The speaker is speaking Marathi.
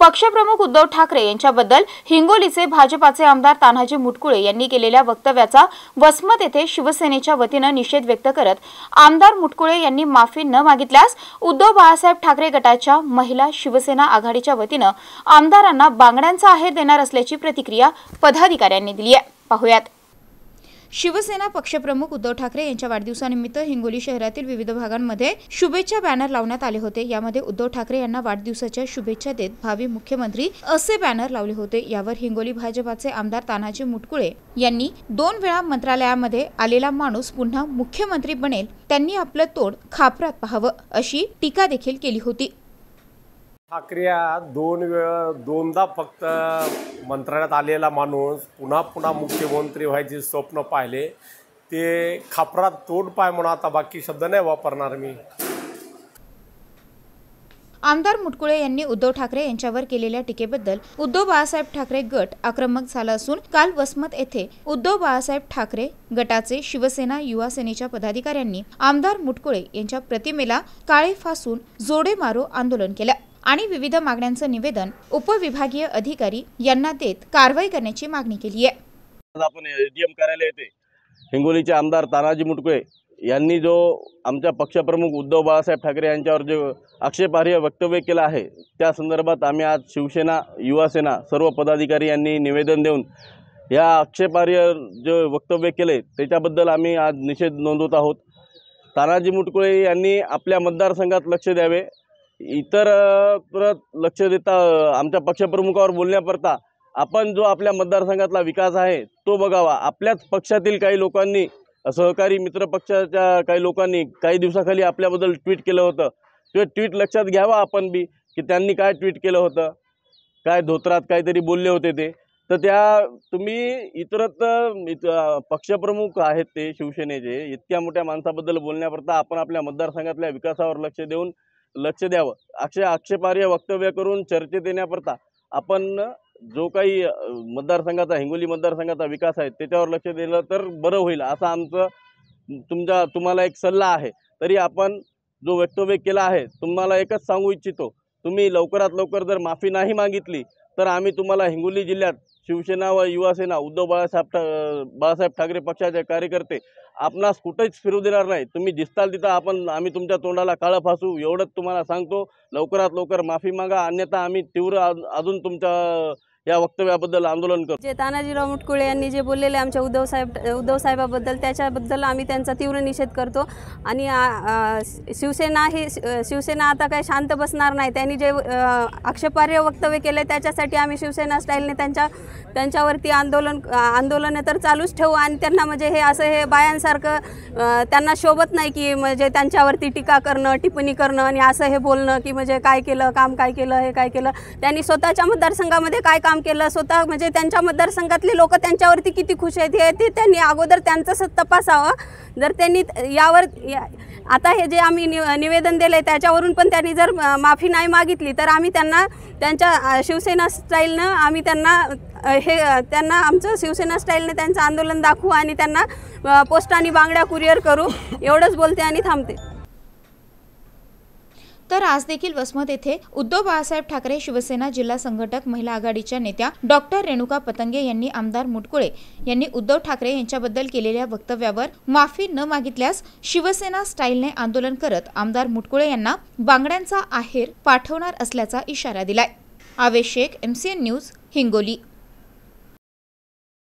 पक्षप्रमुख उद्धव ठाकरे यांच्याबद्दल हिंगोलीचे भाजपाचे आमदार तान्हाजी मुटकुळे यांनी केलेल्या वक्तव्याचा वसमत येथे शिवसेनेच्या वतीनं निषेध व्यक्त करत आमदार मुटकुळे यांनी माफी न मागितल्यास उद्धव बाळासाहेब ठाकरे गटाच्या महिला शिवसेना आघाडीच्या वतीनं आमदारांना बांगड्यांचा आहेर देणार असल्याची प्रतिक्रिया पदाधिकाऱ्यांनी दिली आहे. पाहुयात. शिवसेना पक्षप्रमुख उद्धव ठाकरे यांच्या वाढदिवसानिमित्त हिंगोली शहरातील विविध भागांमध्ये शुभेच्छा बॅनर लावण्यात आले होते. यामध्ये उद्धव ठाकरे यांना वाढदिवसाच्या शुभेच्छा देत भावी मुख्यमंत्री असे बॅनर लावले होते. यावर हिंगोली भाजपाचे आमदार तानाजी मुटकुळे यांनी दोन वेळा मंत्रालयामध्ये आलेला माणूस पुन्हा मुख्यमंत्री बनेल त्यांनी आपलं तोड खापरात पाहावं अशी टीका देखील केली होती. ठाकरे दोन वेळ दोनदा फक्त मंत्रालयात आलेला माणूस पुन्हा पुन्हा मुख्यमंत्री व्हायचे स्वप्न पाहिले. ते खापरात तोड पाय म्हणून आता बाकी शब्द नाही वापरणार मी. आमदार मुटकुळे यांनी उद्धव ठाकरे यांच्यावर केलेल्या टीकेबद्दल उद्धव बाळासाहेब ठाकरे गट आक्रमक झाला असून काल वसमत येथे उद्धव बाळासाहेब ठाकरे गटाचे शिवसेना युवा सेनेच्या पदाधिकाऱ्यांनी आमदार मुटकुळे यांच्या प्रतिमेला काळे फासून जोडे मारो आंदोलन केलं. आणि विविध मागण्यांचं निवेदन उपविभागीय अधिकारी यांना देत कारवाई करण्याची मागणी केली आहे. आपण एडीएम कार्यालय येथे हिंगोलीचे आमदार तानाजी मुटकुळे यांनी जो आमच्या पक्षप्रमुख उद्धव बाळासाहेब ठाकरे यांच्यावर जे आक्षेपार्ह वक्तव्य केलं आहे त्या संदर्भात आम्ही आज शिवसेना युवासेना सर्व पदाधिकारी यांनी निवेदन देऊन या आक्षेपार्ह जे वक्तव्य केले त्याच्याबद्दल आम्ही आज निषेध नोंदवत आहोत. तानाजी मुटकुळे यांनी आपल्या मतदारसंघात लक्ष द्यावे इतर परत लक्ष देता आमच्या पक्षप्रमुखावर बोलण्याकरता आपण जो आपल्या मतदारसंघातला विकास आहे तो बघावा. आपल्याच पक्षातील काही लोकांनी सहकारी मित्र पक्षाच्या काही लोकांनी काही दिवसाखाली आपल्याबद्दल ट्विट केलं होतं. ते ट्विट लक्षात घ्यावा आपण बी की त्यांनी काय ट्विट केलं होतं. काय धोत्रात काहीतरी बोलले होते ते. तर त्या तुम्ही इतरत पक्षप्रमुख आहेत ते शिवसेनेचे. इतक्या मोठ्या माणसाबद्दल बोलण्याकरता आपण आपल्या मतदारसंघातल्या विकासावर लक्ष देऊन लक्ष द्यावं. अक्षय आक्षेपार्ह वक्तव्य करून चर्चेत येण्याकरता आपण जो काही मतदारसंघाचा हिंगोली मतदारसंघाचा विकास आहे त्याच्यावर लक्ष दिलं तर बरं होईल असं आमचं तुमच्या तुम्हाला एक सल्ला आहे. तरी आपण जो वक्तव्य केला आहे तुम्हाला एकच सांगू इच्छितो. तुम्ही लवकरात लवकर जर माफी नाही मागितली तर आम्ही तुम्हाला हिंगोली जिल्ह्यात शिवसेना व युवासेना उद्धव बाळासाहेब ठा बाळासाहेब ठाकरे पक्षाचे कार्यकर्ते आपणास कुठेच फिरू देणार नाही. तुम्ही दिसताल तिथं आपण आम्ही तुमच्या तोंडाला काळं फासू एवढंच तुम्हाला सांगतो. लवकरात लवकर माफी मागा अन्यथा आम्ही तीव्र अजून तुमच्या या वक्तव्याबद्दल आंदोलन करतो जे तानाजीराव मुटकुळे यांनी जे बोललेले आमच्या उद्धव साहेब उद्धव साहेबाबद्दल त्याच्याबद्दल आम्ही त्यांचा तीव्र निषेध करतो. आणि शिवसेना ही शिवसेना आता काही शांत बसणार नाही. त्यांनी जे अ, आक्षेपार्ह वक्तव्य केले त्याच्यासाठी आम्ही शिवसेना स्टाईलने त्यांच्या त्यांच्यावरती आंदोलन आंदोलनं तर चालूच ठेवू. आणि त्यांना म्हणजे हे असं हे बायांसारखं त्यांना शोभत नाही की म्हणजे त्यांच्यावरती टीका करणं टिप्पणी करणं आणि असं हे बोलणं की म्हणजे काय केलं काम काय केलं हे काय केलं. त्यांनी स्वतःच्या मतदारसंघामध्ये काय काम केलं स्वतः म्हणजे त्यांच्या मतदारसंघातले लोक त्यांच्यावरती किती खुश आहेत हे ते त्यांनी अगोदर त्यांचं तपासावं. जर त्यांनी यावर या- आता हे जे आम्ही नि निवेदन दिलं आहे त्याच्यावरून पण त्यांनी जर माफी नाही मागितली तर आम्ही त्यांना त्यांच्या शिवसेना स्टाईलनं आम्ही त्यांना हे त्यांना आमचं शिवसेना स्टाईलने त्यांचं आंदोलन दाखवू आणि त्यांना पोस्टाने बांगड्या कुरिअर करू. एवढंच बोलते आणि थांबते. तर आज देखील वसमत येथे उद्धव बाळासाहेब ठाकरे शिवसेना जिल्हा संघटक महिला आघाडीच्या नेत्या डॉक्टर रेणुका पतंगे यांनी आमदार मुटकुळे यांनी उद्धव ठाकरे यांच्याबद्दल केलेल्या वक्तव्यावर माफी न मागितल्यास शिवसेना स्टाईलने आंदोलन करत आमदार मुटकुळे यांना बांगड्यांचा आहेर पाठवणार असल्याचा इशारा दिलाय. Avesh Shaikh MCN news Hingoli.